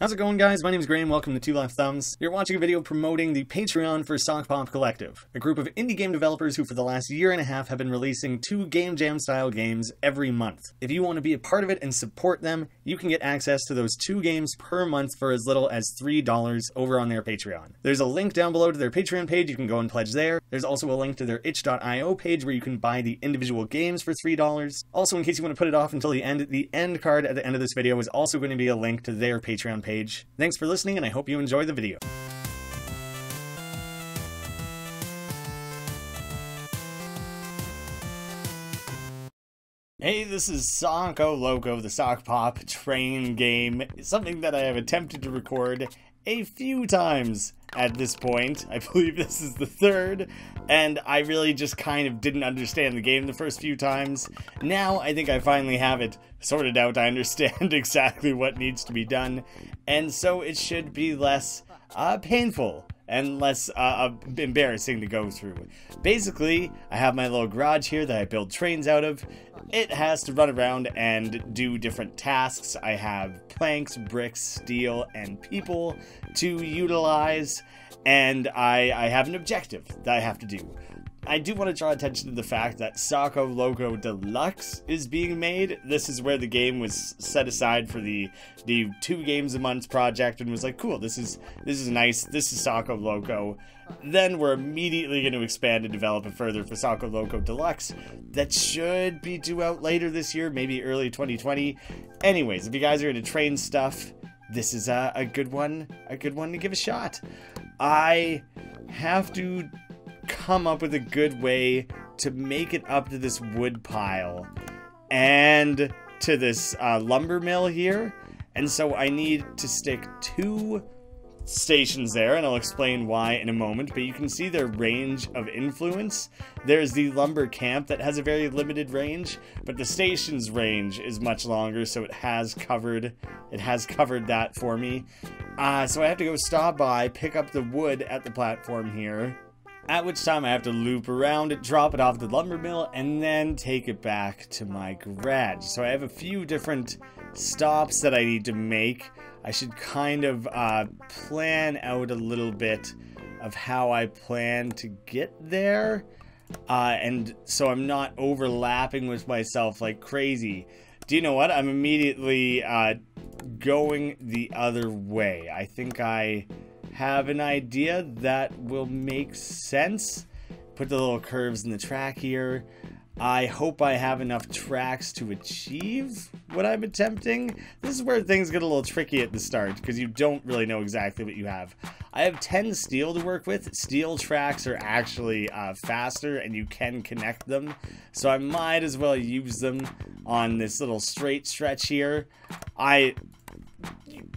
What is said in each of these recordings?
How's it going guys? My name is Graeme, welcome to Two Left Thumbs. You're watching a video promoting the Patreon for Sokpop Collective, a group of indie game developers who for the last year and a half have been releasing two Game Jam style games every month. If you want to be a part of it and support them, you can get access to those two games per month for as little as $3 over on their Patreon. There's a link down below to their Patreon page, you can go and pledge there. There's also a link to their itch.io page where you can buy the individual games for $3. Also, in case you want to put it off until the end, the end card at the end of this video is also going to be a link to their Patreon page page. Thanks for listening, and I hope you enjoy the video. Hey, this is Soko Loco, the Sokpop train game, something that I have attempted to record a few times at this point. I believe this is the third, and I really just kind of didn't understand the game the first few times. Now I think I finally have it sorted out. I understand exactly what needs to be done, and so it should be less uh, painful and less uh, uh, embarrassing to go through. Basically, I have my little garage here that I build trains out of. It has to run around and do different tasks. I have planks, bricks, steel, and people to utilize, and I, I have an objective that I have to do. I do want to draw attention to the fact that Soko Loco Deluxe is being made. This is where the game was set aside for the the two games a month project and was like, cool, this is this is nice. This is Soko Loco. Then we're immediately going to expand and develop it further for Soko Loco Deluxe. That should be due out later this year, maybe early 2020. Anyways, if you guys are into train stuff, this is a, a good one, a good one to give a shot. I have to come up with a good way to make it up to this wood pile and to this uh, lumber mill here. And so I need to stick two stations there, and I'll explain why in a moment, but you can see their range of influence. There's the lumber camp that has a very limited range, but the station's range is much longer, so it has covered it has covered that for me. Uh, so I have to go stop by, pick up the wood at the platform here, at which time I have to loop around it, drop it off the lumber mill, and then take it back to my garage. So I have a few different stops that I need to make. I should kind of uh, plan out a little bit of how I plan to get there. Uh, and so I'm not overlapping with myself like crazy. Do you know what? I'm immediately uh, going the other way. I think I have an idea that will make sense. Put the little curves in the track here. I hope I have enough tracks to achieve what I'm attempting. This is where things get a little tricky at the start because you don't really know exactly what you have. I have 10 steel to work with. Steel tracks are actually uh, faster and you can connect them. So I might as well use them on this little straight stretch here. I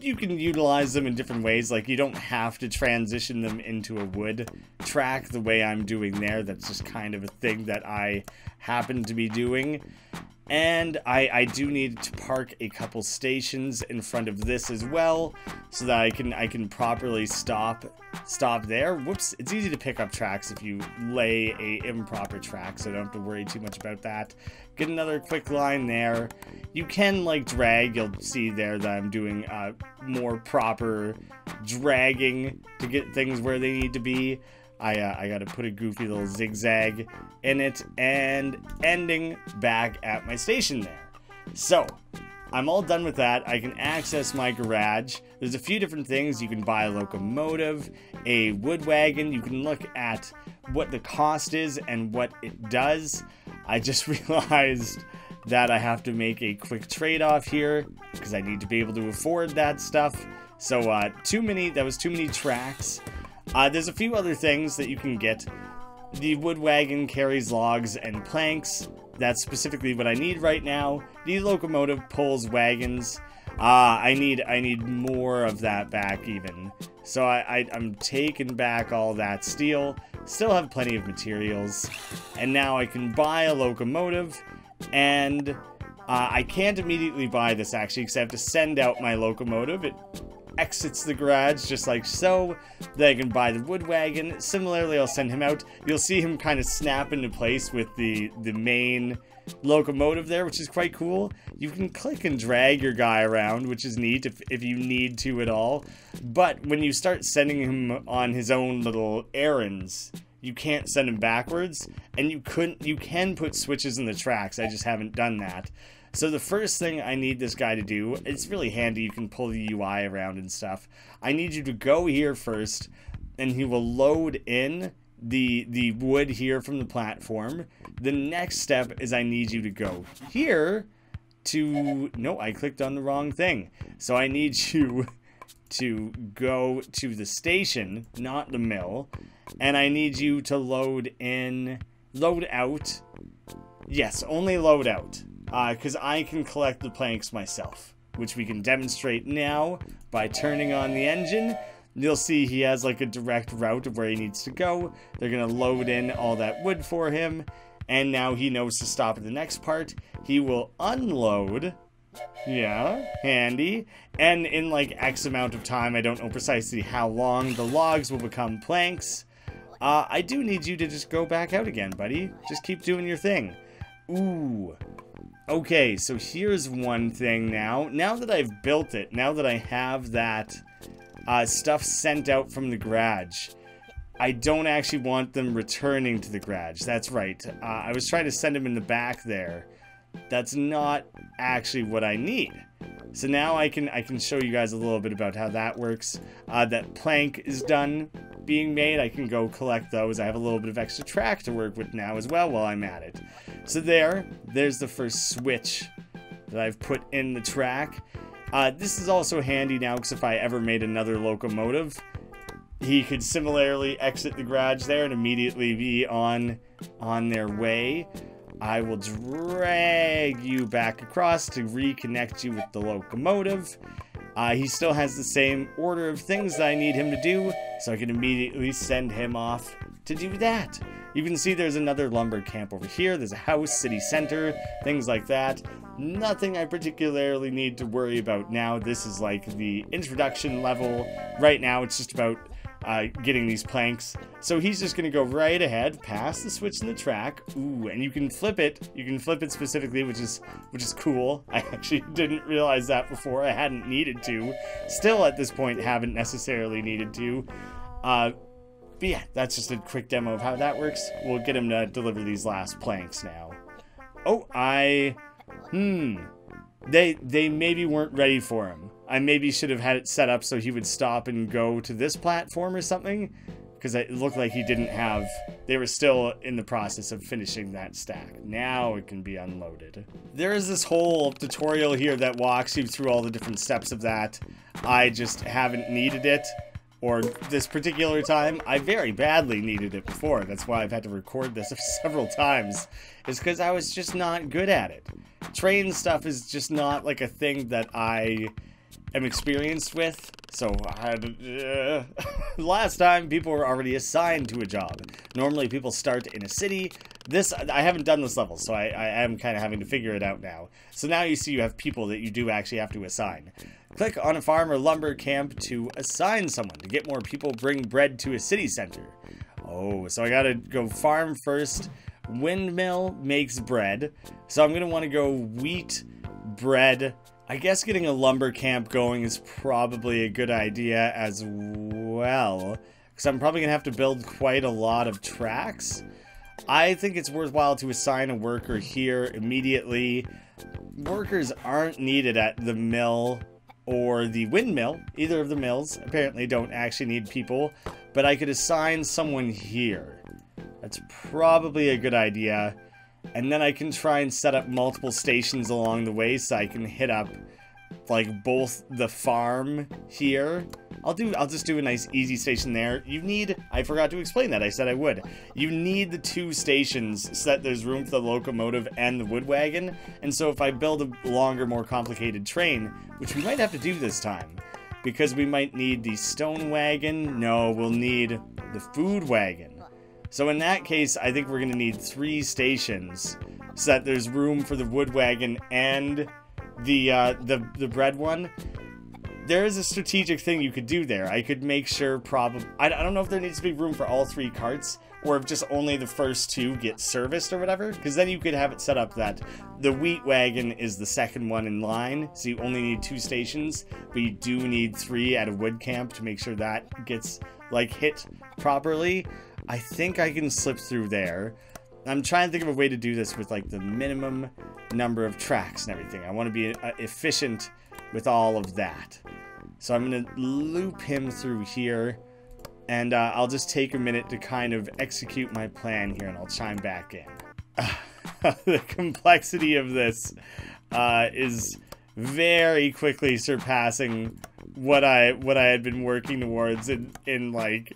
you can utilize them in different ways. Like you don't have to transition them into a wood track the way I'm doing there. That's just kind of a thing that I happen to be doing. And I, I do need to park a couple stations in front of this as well, so that I can I can properly stop stop there. Whoops! It's easy to pick up tracks if you lay a improper track, so don't have to worry too much about that. Get another quick line there. You can like drag. You'll see there that I'm doing uh, more proper dragging to get things where they need to be. I, uh, I gotta put a goofy little zigzag in it and ending back at my station there. So, I'm all done with that. I can access my garage. There's a few different things. You can buy a locomotive, a wood wagon. You can look at what the cost is and what it does. I just realized that I have to make a quick trade-off here because I need to be able to afford that stuff. So, uh, too many, that was too many tracks. Uh, there's a few other things that you can get. The wood wagon carries logs and planks. That's specifically what I need right now. The locomotive pulls wagons. Uh, I need I need more of that back even. So I, I I'm taking back all that steel. Still have plenty of materials, and now I can buy a locomotive. And uh, I can't immediately buy this actually, because I have to send out my locomotive. It exits the garage just like so. Then I can buy the wood wagon. Similarly, I'll send him out. You'll see him kind of snap into place with the, the main locomotive there, which is quite cool. You can click and drag your guy around, which is neat if, if you need to at all. But when you start sending him on his own little errands, you can't send him backwards, and you couldn't. You can put switches in the tracks. I just haven't done that. So the first thing I need this guy to do, it's really handy. You can pull the UI around and stuff. I need you to go here first, and he will load in the the wood here from the platform. The next step is I need you to go here to no, I clicked on the wrong thing. So I need you to go to the station, not the mill, and I need you to load in load out. Yes, only load out. Uh, Because uh, I can collect the planks myself, which we can demonstrate now by turning on the engine You'll see he has like a direct route of where he needs to go. They're going to load in all that wood for him. And now he knows to stop at the next part. He will unload. Yeah, handy. And in like X amount of time, I don't know precisely how long, the logs will become planks. Uh, I do need you to just go back out again, buddy. Just keep doing your thing. Ooh. Okay, so here's one thing now. Now that I've built it, now that I have that uh, stuff sent out from the garage. I don't actually want them returning to the garage. That's right. Uh, I was trying to send them in the back there. That's not actually what I need. So now I can I can show you guys a little bit about how that works. Uh, that plank is done being made. I can go collect those. I have a little bit of extra track to work with now as well while I'm at it. So there, there's the first switch that I've put in the track. Uh, this is also handy now because if I ever made another locomotive, he could similarly exit the garage there and immediately be on on their way. I will drag you back across to reconnect you with the locomotive. Uh, he still has the same order of things that I need him to do, so I can immediately send him off to do that. You can see there's another lumber camp over here. There's a house, city center, things like that. Nothing I particularly need to worry about now. This is like the introduction level. Right now, it's just about uh, getting these planks. So he's just going to go right ahead, past the switch in the track. Ooh, and you can flip it. You can flip it specifically, which is which is cool. I actually didn't realize that before. I hadn't needed to. Still, at this point, haven't necessarily needed to. Uh, but yeah, that's just a quick demo of how that works. We'll get him to deliver these last planks now. Oh, I... Hmm. They, they maybe weren't ready for him. I maybe should have had it set up so he would stop and go to this platform or something. Because it looked like he didn't have... They were still in the process of finishing that stack. Now it can be unloaded. There is this whole tutorial here that walks you through all the different steps of that. I just haven't needed it or this particular time, I very badly needed it before. That's why I've had to record this several times, is because I was just not good at it. Train stuff is just not like a thing that I am experienced with. So I, uh, last time people were already assigned to a job. Normally people start in a city. This I haven't done this level, so I, I am kind of having to figure it out now. So now you see you have people that you do actually have to assign. Click on a farm or lumber camp to assign someone. To get more people, bring bread to a city center. Oh, so I gotta go farm first. Windmill makes bread. So I'm gonna wanna go wheat, bread. I guess getting a lumber camp going is probably a good idea as well. Because I'm probably gonna have to build quite a lot of tracks. I think it's worthwhile to assign a worker here immediately. Workers aren't needed at the mill or the windmill. Either of the mills apparently don't actually need people, but I could assign someone here. That's probably a good idea. And then I can try and set up multiple stations along the way so I can hit up like both the farm here. I'll do I'll just do a nice easy station there. You need I forgot to explain that. I said I would. You need the two stations so that there's room for the locomotive and the wood wagon. And so if I build a longer, more complicated train, which we might have to do this time, because we might need the stone wagon. No, we'll need the food wagon. So in that case, I think we're going to need three stations so that there's room for the wood wagon and the uh, the the bread one. There is a strategic thing you could do there. I could make sure probably I, I don't know if there needs to be room for all three carts or if just only the first two get serviced or whatever because then you could have it set up that the wheat wagon is the second one in line so you only need two stations but you do need three at a wood camp to make sure that gets like hit properly. I think I can slip through there. I'm trying to think of a way to do this with like the minimum number of tracks and everything. I want to be uh, efficient with all of that. So I'm going to loop him through here. And uh, I'll just take a minute to kind of execute my plan here and I'll chime back in. the complexity of this uh, is very quickly surpassing what I what I had been working towards in in like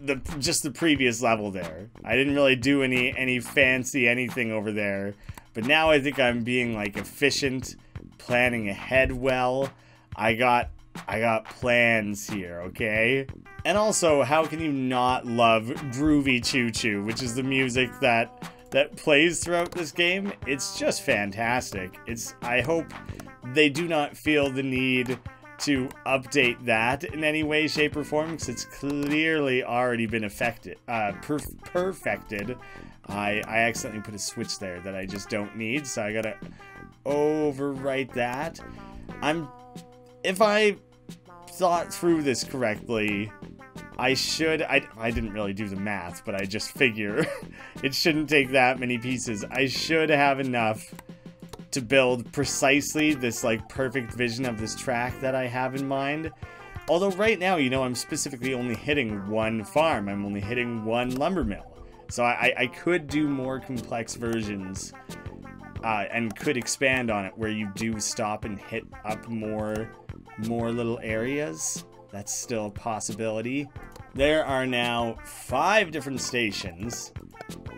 the just the previous level there. I didn't really do any any fancy anything over there, but now I think I'm being like efficient, planning ahead well. I got I got plans here, okay? And also, how can you not love Groovy Choo Choo, which is the music that that plays throughout this game? It's just fantastic. It's I hope they do not feel the need to update that in any way, shape, or form because it's clearly already been affected, uh, perf perfected. I, I accidentally put a switch there that I just don't need, so I gotta overwrite that. I'm, if I thought through this correctly, I should, I, I didn't really do the math, but I just figure it shouldn't take that many pieces. I should have enough to build precisely this like perfect vision of this track that I have in mind. Although right now, you know, I'm specifically only hitting one farm. I'm only hitting one lumber mill. So I, I could do more complex versions uh, and could expand on it where you do stop and hit up more, more little areas. That's still a possibility. There are now five different stations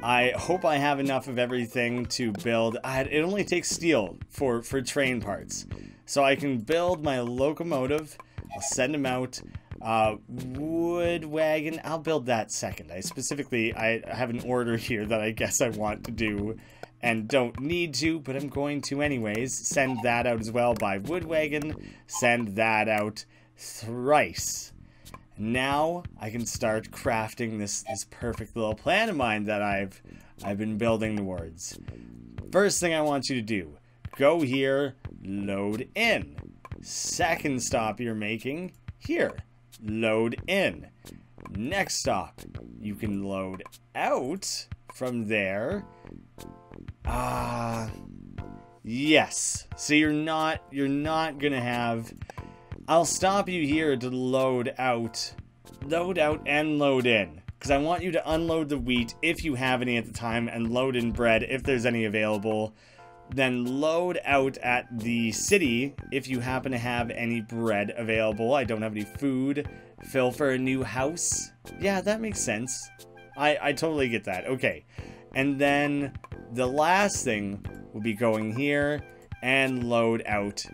I hope I have enough of everything to build. it only takes steel for, for train parts. So I can build my locomotive. I'll send them out. Uh, wood wagon, I'll build that second. I specifically, I have an order here that I guess I want to do and don't need to, but I'm going to anyways. Send that out as well by wood wagon. Send that out thrice. Now I can start crafting this, this perfect little plan of mine that I've I've been building towards. First thing I want you to do, go here, load in. Second stop you're making, here, load in. Next stop, you can load out from there. Ah, uh, yes. So you're not you're not gonna have I'll stop you here to load out. Load out and load in. Because I want you to unload the wheat if you have any at the time and load in bread if there's any available. Then load out at the city if you happen to have any bread available. I don't have any food. Fill for a new house. Yeah, that makes sense. I, I totally get that. Okay. And then the last thing will be going here and load out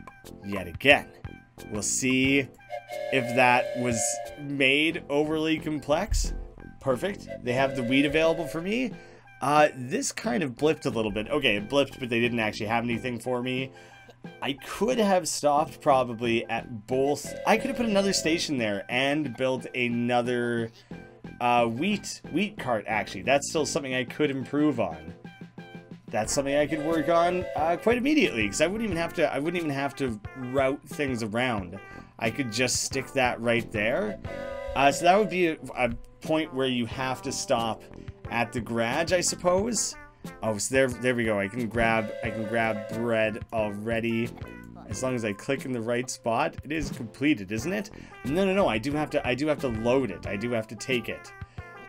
yet again. We'll see if that was made overly complex. Perfect. They have the wheat available for me. Uh, this kind of blipped a little bit. Okay, it blipped, but they didn't actually have anything for me. I could have stopped probably at both. I could have put another station there and built another uh, wheat wheat cart. Actually, that's still something I could improve on that's something I could work on uh, quite immediately because I wouldn't even have to I wouldn't even have to route things around. I could just stick that right there. Uh, so that would be a, a, point where you have to stop at the garage, I suppose. Oh, so there, there we go. I can grab, I can grab bread already. As long as I click in the right spot, it is completed, isn't it? No, no, no. I do have to, I do have to load it. I do have to take it.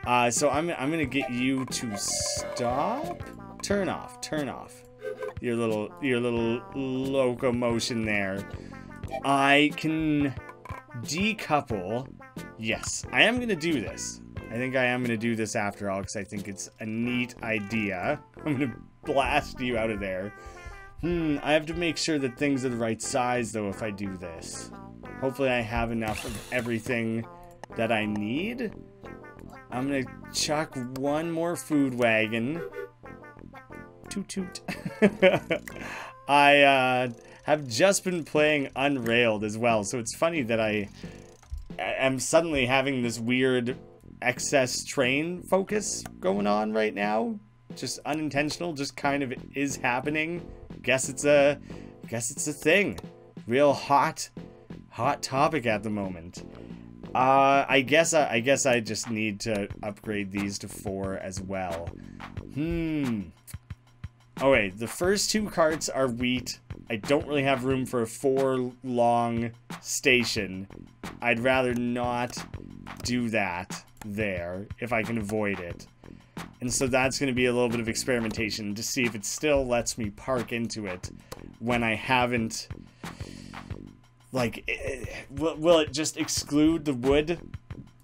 Uh, so I'm, I'm gonna get you to stop. Turn off, turn off. Your little, your little locomotion there. I can decouple. Yes, I am gonna do this. I think I am gonna do this after all because I think it's a neat idea. I'm gonna blast you out of there. Hmm, I have to make sure that things are the right size though if I do this. Hopefully I have enough of everything that I need. I'm gonna chuck one more food wagon toot toot. I uh, have just been playing Unrailed as well. So it's funny that I am suddenly having this weird excess train focus going on right now. Just unintentional, just kind of is happening. Guess it's a guess it's a thing. Real hot hot topic at the moment. Uh, I guess I, I guess I just need to upgrade these to four as well. Hmm. Wait, the first two carts are wheat. I don't really have room for a four long station. I'd rather not do that there if I can avoid it. And so that's going to be a little bit of experimentation to see if it still lets me park into it when I haven't like eh, will, will it just exclude the wood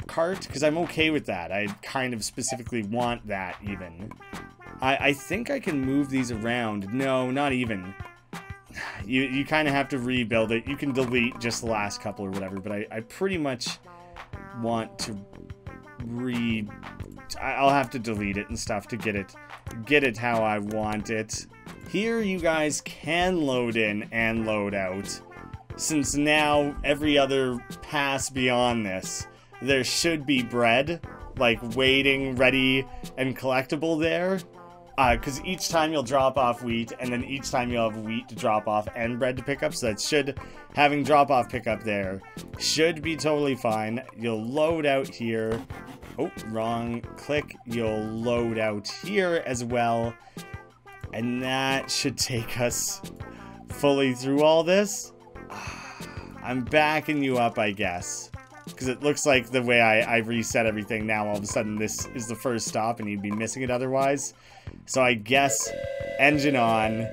cart because i'm okay with that i kind of specifically want that even i i think i can move these around. No not even. You you kind of have to rebuild it. You can delete just the last couple or whatever but i i pretty much want to re i'll have to delete it and stuff to get it get it how i want it. Here you guys can load in and load out. Since now every other pass beyond this, there should be bread, like waiting, ready, and collectible there. Because uh, each time you'll drop off wheat, and then each time you'll have wheat to drop off and bread to pick up. So that should, having drop off pickup there, should be totally fine. You'll load out here. Oh, wrong click. You'll load out here as well. And that should take us fully through all this. I'm backing you up, I guess. Because it looks like the way I, I reset everything now, all of a sudden this is the first stop and you'd be missing it otherwise. So I guess, engine on,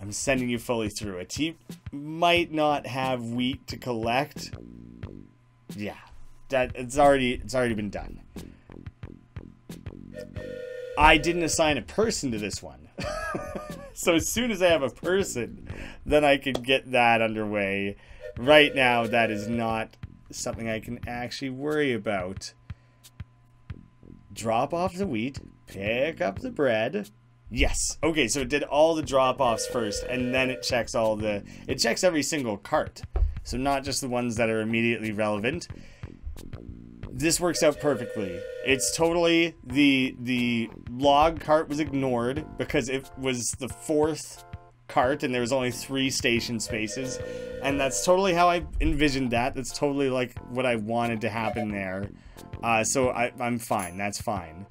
I'm sending you fully through it. He might not have wheat to collect. Yeah, that it's already it's already been done. I didn't assign a person to this one. so as soon as I have a person, then I can get that underway. Right now, that is not something I can actually worry about. Drop off the wheat, pick up the bread. Yes. Okay, so it did all the drop-offs first, and then it checks all the... It checks every single cart. So not just the ones that are immediately relevant this works out perfectly. It's totally the the log cart was ignored because it was the fourth cart and there was only three station spaces and that's totally how I envisioned that. That's totally like what I wanted to happen there. Uh, so I, I'm fine. That's fine.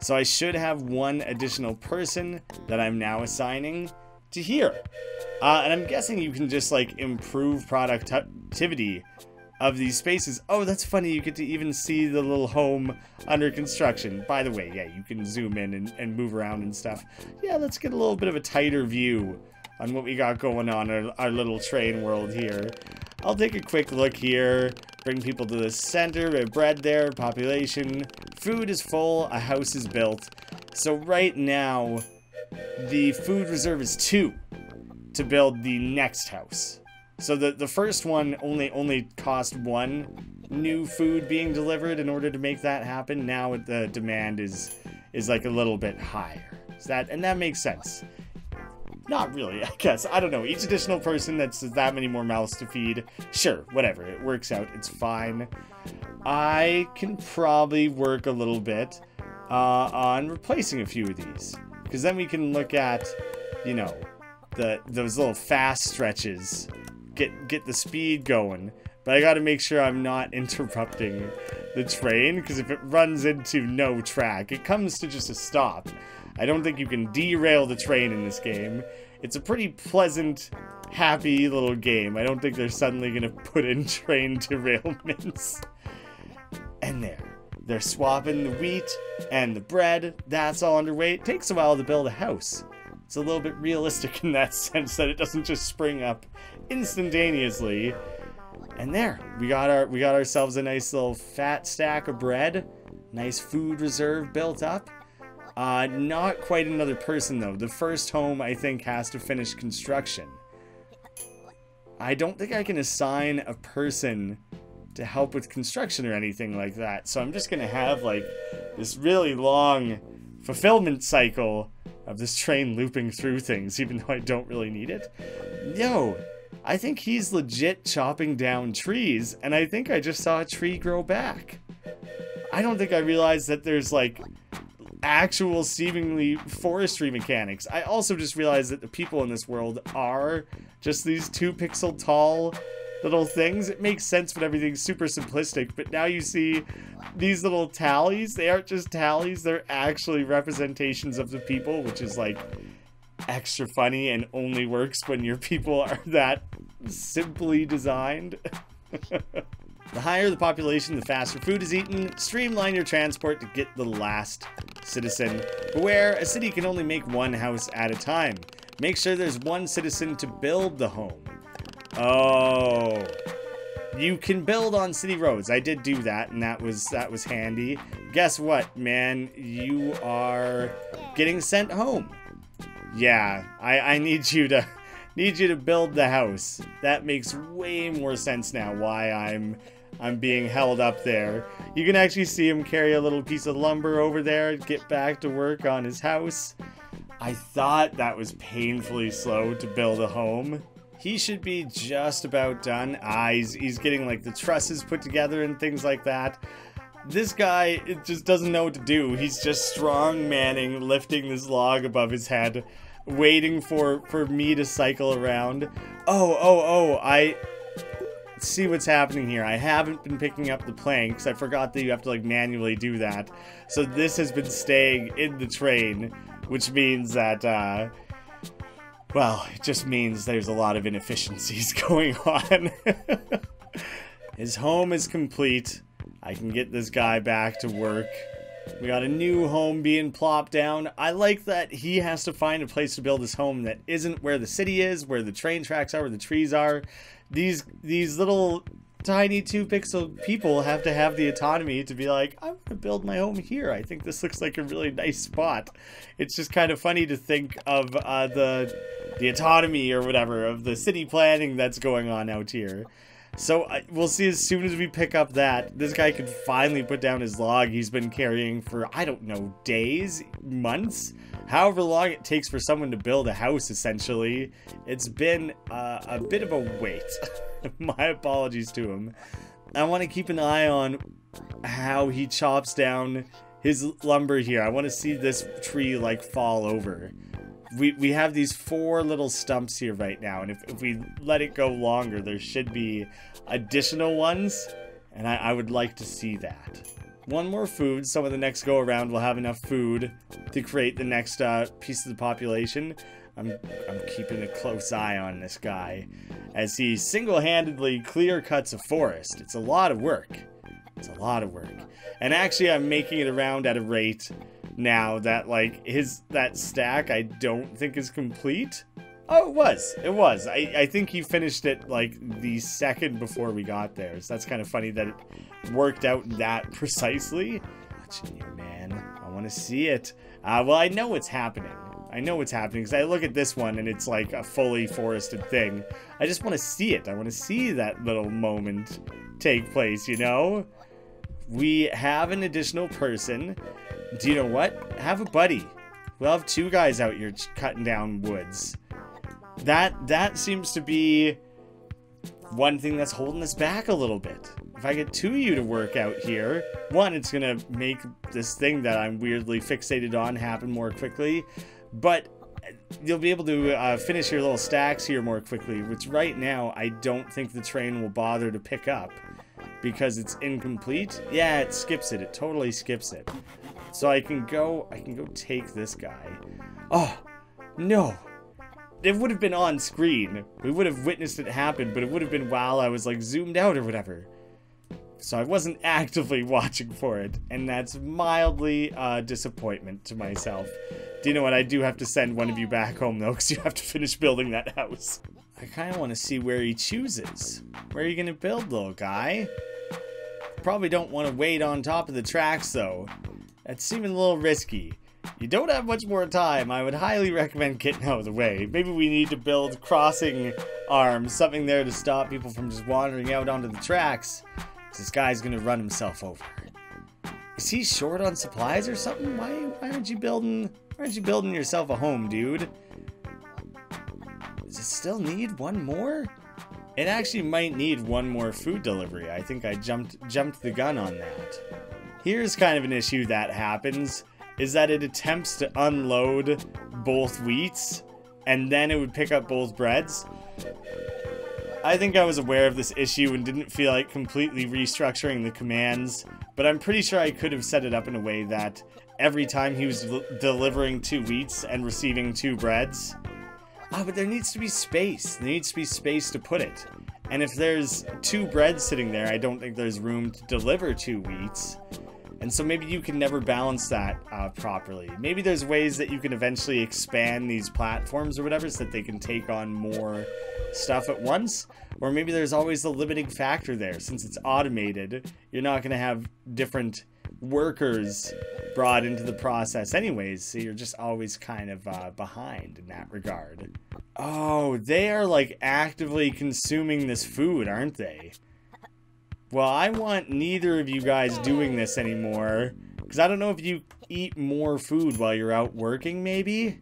So I should have one additional person that I'm now assigning to here. Uh, and I'm guessing you can just like improve productivity of these spaces. Oh, that's funny. You get to even see the little home under construction. By the way, yeah, you can zoom in and, and move around and stuff. Yeah, let's get a little bit of a tighter view on what we got going on in our, our little train world here. I'll take a quick look here, bring people to the center, we have bread there, population, food is full, a house is built. So right now, the food reserve is two to build the next house. So the the first one only only cost one new food being delivered in order to make that happen. Now the demand is is like a little bit higher. So that and that makes sense. Not really, I guess. I don't know. Each additional person that's that many more mouths to feed. Sure, whatever. It works out. It's fine. I can probably work a little bit uh, on replacing a few of these. Because then we can look at, you know, the those little fast stretches get get the speed going. But I gotta make sure I'm not interrupting the train, because if it runs into no track, it comes to just a stop. I don't think you can derail the train in this game. It's a pretty pleasant, happy little game. I don't think they're suddenly gonna put in train derailments. And there. They're swapping the wheat and the bread. That's all underway. It takes a while to build a house. It's a little bit realistic in that sense that it doesn't just spring up instantaneously. And there, we got our we got ourselves a nice little fat stack of bread. Nice food reserve built up. Uh, not quite another person though. The first home I think has to finish construction. I don't think I can assign a person to help with construction or anything like that. So I'm just gonna have like this really long fulfillment cycle of this train looping through things, even though I don't really need it. Yo, I think he's legit chopping down trees, and I think I just saw a tree grow back. I don't think I realized that there's like actual seemingly forestry mechanics. I also just realized that the people in this world are just these two pixel tall little things. It makes sense when everything's super simplistic, but now you see these little tallies. They aren't just tallies, they're actually representations of the people, which is like extra funny and only works when your people are that simply designed. the higher the population, the faster food is eaten. Streamline your transport to get the last citizen. Beware, a city can only make one house at a time. Make sure there's one citizen to build the home. Oh. You can build on city roads. I did do that, and that was that was handy. Guess what, man? You are getting sent home. Yeah, I, I need you to need you to build the house. That makes way more sense now why I'm I'm being held up there. You can actually see him carry a little piece of lumber over there, get back to work on his house. I thought that was painfully slow to build a home. He should be just about done. Ah, he's, he's getting like the trusses put together and things like that. This guy it just doesn't know what to do. He's just strong manning, lifting this log above his head, waiting for, for me to cycle around. Oh, oh, oh, I see what's happening here. I haven't been picking up the planks. I forgot that you have to like manually do that. So this has been staying in the train, which means that uh, well, it just means there's a lot of inefficiencies going on. His home is complete. I can get this guy back to work. We got a new home being plopped down. I like that he has to find a place to build his home that isn't where the city is, where the train tracks are, where the trees are. These these little tiny two pixel people have to have the autonomy to be like, I want to build my home here. I think this looks like a really nice spot. It's just kind of funny to think of uh, the the autonomy or whatever of the city planning that's going on out here. So uh, we'll see as soon as we pick up that this guy can finally put down his log he's been carrying for I don't know days, months, however long it takes for someone to build a house. Essentially, it's been uh, a bit of a wait. My apologies to him. I want to keep an eye on how he chops down his lumber here. I want to see this tree like fall over. We, we have these four little stumps here right now, and if, if we let it go longer, there should be additional ones, and I, I would like to see that. One more food, so when the next go around we'll have enough food to create the next uh, piece of the population. I'm, I'm keeping a close eye on this guy as he single-handedly clear cuts a forest. It's a lot of work. It's a lot of work. And actually, I'm making it around at a rate now that, like, his that stack I don't think is complete. Oh, it was. It was. I, I think he finished it, like, the second before we got there. So that's kind of funny that it worked out that precisely. Watching you, man. I want to see it. Uh, well, I know what's happening. I know what's happening because I look at this one and it's like a fully forested thing. I just want to see it. I want to see that little moment take place, you know? We have an additional person. Do you know what? Have a buddy. We'll have two guys out here cutting down woods. That that seems to be one thing that's holding us back a little bit. If I get two of you to work out here, one, it's gonna make this thing that I'm weirdly fixated on happen more quickly but you'll be able to uh, finish your little stacks here more quickly, which right now I don't think the train will bother to pick up because it's incomplete. Yeah, it skips it. It totally skips it. So I can go, I can go take this guy. Oh, no. It would have been on screen. We would have witnessed it happen, but it would have been while I was like zoomed out or whatever. So I wasn't actively watching for it, and that's mildly uh, disappointment to myself. Do you know what? I do have to send one of you back home, though, because you have to finish building that house. I kind of want to see where he chooses. Where are you going to build, little guy? Probably don't want to wait on top of the tracks, though. That's seeming a little risky. You don't have much more time. I would highly recommend getting out of the way. Maybe we need to build crossing arms, something there to stop people from just wandering out onto the tracks. This guy's gonna run himself over. Is he short on supplies or something? Why, why aren't you building why aren't you building yourself a home, dude? Does it still need one more? It actually might need one more food delivery. I think I jumped jumped the gun on that. Here's kind of an issue that happens is that it attempts to unload both wheats and then it would pick up both breads. I think I was aware of this issue and didn't feel like completely restructuring the commands, but I'm pretty sure I could have set it up in a way that every time he was delivering two wheats and receiving two breads, Ah, but there needs to be space. There needs to be space to put it. And if there's two breads sitting there, I don't think there's room to deliver two wheats. And so maybe you can never balance that uh, properly. Maybe there's ways that you can eventually expand these platforms or whatever so that they can take on more stuff at once. Or maybe there's always the limiting factor there. Since it's automated, you're not going to have different workers brought into the process anyways, so you're just always kind of uh, behind in that regard. Oh, they are like actively consuming this food, aren't they? Well, I want neither of you guys doing this anymore, because I don't know if you eat more food while you're out working, maybe?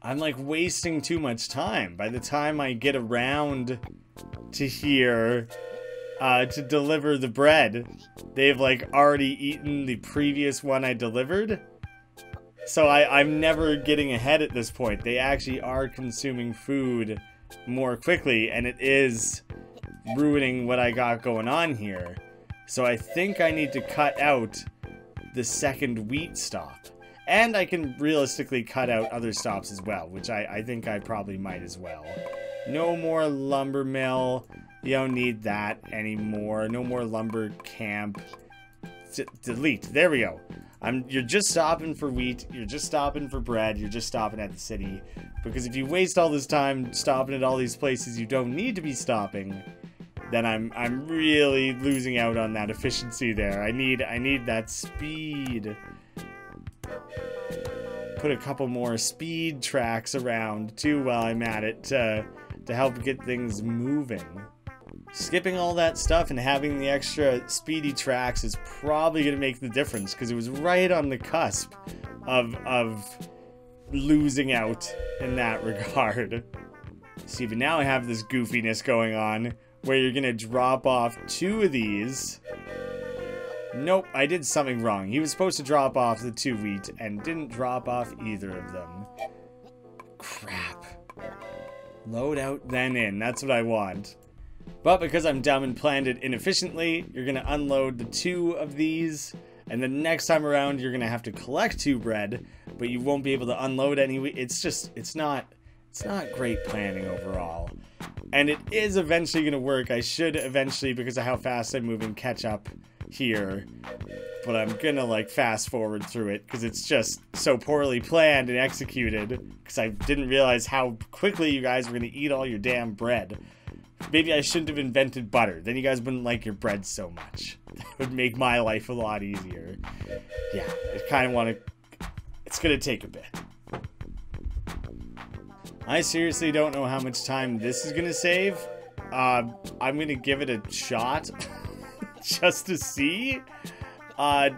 I'm like wasting too much time. By the time I get around to here, uh, to deliver the bread. They've like already eaten the previous one I delivered. So I, I'm never getting ahead at this point. They actually are consuming food more quickly, and it is ruining what I got going on here. So I think I need to cut out the second wheat stop. And I can realistically cut out other stops as well, which I, I think I probably might as well. No more lumber mill. You don't need that anymore. No more lumber camp. D delete. There we go. I'm, you're just stopping for wheat. You're just stopping for bread. You're just stopping at the city. Because if you waste all this time stopping at all these places you don't need to be stopping, then I'm I'm really losing out on that efficiency there. I need I need that speed. Put a couple more speed tracks around too while I'm at it to to help get things moving. Skipping all that stuff and having the extra speedy tracks is probably going to make the difference because it was right on the cusp of, of losing out in that regard. See, but now I have this goofiness going on where you're to drop off two of these. Nope, I did something wrong. He was supposed to drop off the two wheat and didn't drop off either of them. Crap. Load out, then in. That's what I want. But because I'm dumb and planned it inefficiently, you're to unload the two of these. And the next time around, you're to have to collect two bread, but you won't be able to unload any. It's just, it's not, it's not great planning overall. And it is eventually going to work. I should eventually, because of how fast I'm moving, catch up here. But I'm going to like fast forward through it because it's just so poorly planned and executed. Because I didn't realize how quickly you guys were going to eat all your damn bread. Maybe I shouldn't have invented butter. Then you guys wouldn't like your bread so much. That would make my life a lot easier. Yeah, I kind of want to... It's going to take a bit. I seriously don't know how much time this is going to save. Uh, I'm going to give it a shot just to see. Uh,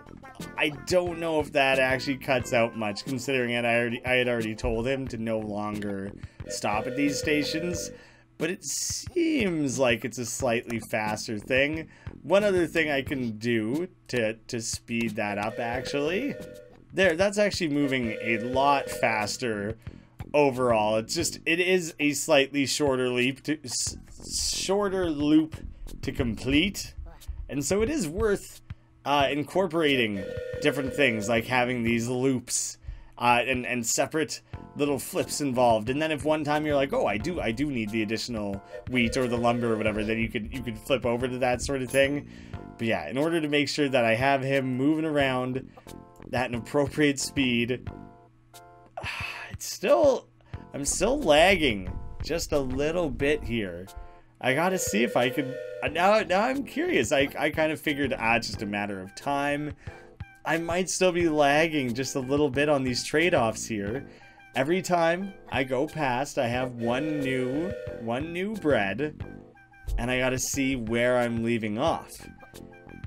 I don't know if that actually cuts out much, considering that I already I had already told him to no longer stop at these stations but it seems like it's a slightly faster thing. One other thing I can do to, to speed that up, actually. There, that's actually moving a lot faster overall. It's just, it is a slightly shorter leap to, shorter loop to complete. And so it is worth uh, incorporating different things, like having these loops uh, and, and separate little flips involved. And then if one time you're like, oh, I do, I do need the additional wheat or the lumber or whatever, then you could you could flip over to that sort of thing. But yeah, in order to make sure that I have him moving around at an appropriate speed, still, I'm still lagging just a little bit here. I gotta see if I could. Now, now I'm curious. I, I kind of figured, ah, it's just a matter of time. I might still be lagging just a little bit on these trade-offs here. Every time I go past, I have one new, one new bread, and I gotta see where I'm leaving off.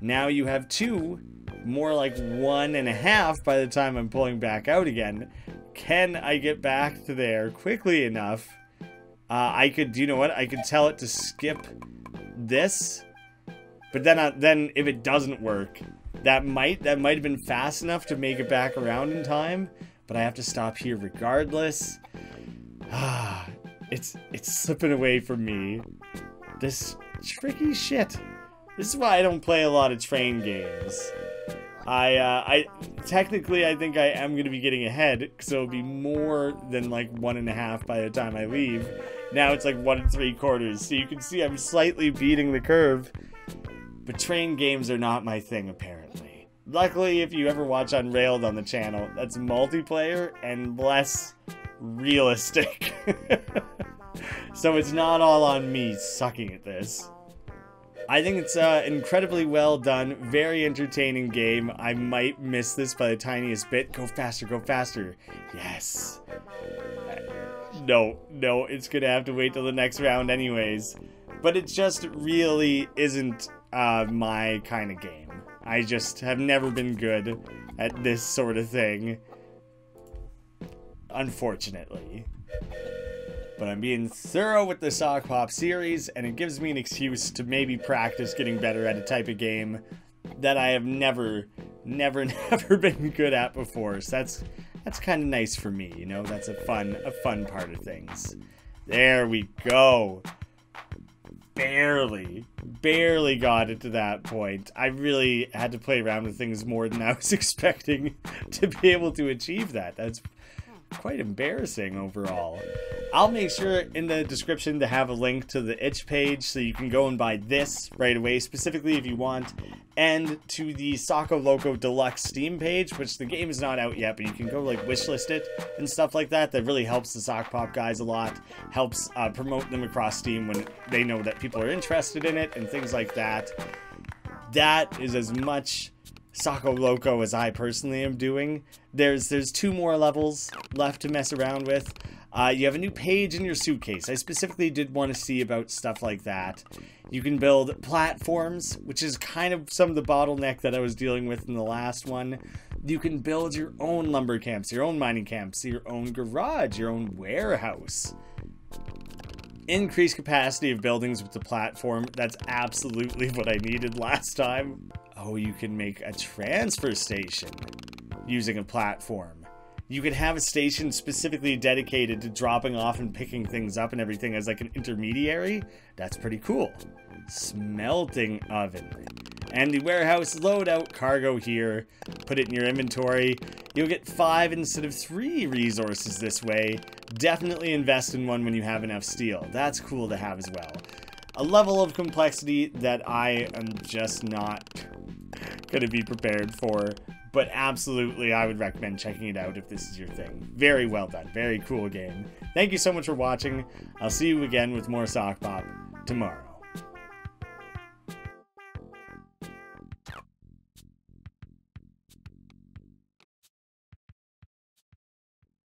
Now you have two, more like one and a half by the time I'm pulling back out again. Can I get back to there quickly enough Uh, I could, you know what? I could tell it to skip this, but then, uh, then if it doesn't work, that might that might have been fast enough to make it back around in time. But I have to stop here regardless. Ah, it's it's slipping away from me. This tricky shit. This is why I don't play a lot of train games. I, uh, I technically I think I am gonna be getting ahead so it'll be more than like one and a half by the time I leave. Now it's like one and three quarters, so you can see I'm slightly beating the curve. But train games are not my thing apparently. Luckily, if you ever watch Unrailed on the channel, that's multiplayer and less realistic. so it's not all on me sucking at this. I think it's uh, incredibly well done, very entertaining game. I might miss this by the tiniest bit. Go faster, go faster. Yes. No, no, it's gonna have to wait till the next round anyways. But it just really isn't uh, my kind of game. I just have never been good at this sort of thing. Unfortunately but I'm being thorough with the Sokpop series, and it gives me an excuse to maybe practice getting better at a type of game that I have never, never, never been good at before. So that's that's kind of nice for me, you know. That's a fun, a fun part of things. There we go. Barely, barely got it to that point. I really had to play around with things more than I was expecting to be able to achieve that. That's quite embarrassing overall. I'll make sure in the description to have a link to the itch page so you can go and buy this right away, specifically if you want, and to the Soko Loco Deluxe Steam page, which the game is not out yet, but you can go like wishlist it and stuff like that. That really helps the Sokpop guys a lot, helps uh, promote them across Steam when they know that people are interested in it and things like that. That is as much Soko Loco as I personally am doing. There's there's two more levels left to mess around with. Uh, you have a new page in your suitcase. I specifically did want to see about stuff like that. You can build platforms, which is kind of some of the bottleneck that I was dealing with in the last one. You can build your own lumber camps, your own mining camps, your own garage, your own warehouse. Increased capacity of buildings with the platform. That's absolutely what I needed last time. Oh, you can make a transfer station using a platform. You could have a station specifically dedicated to dropping off and picking things up and everything as like an intermediary. That's pretty cool. Smelting oven. And the warehouse loadout cargo here. Put it in your inventory. You'll get five instead of three resources this way. Definitely invest in one when you have enough steel. That's cool to have as well. A level of complexity that I am just not going to be prepared for. But absolutely, I would recommend checking it out if this is your thing. Very well done. Very cool game. Thank you so much for watching. I'll see you again with more Sokpop tomorrow.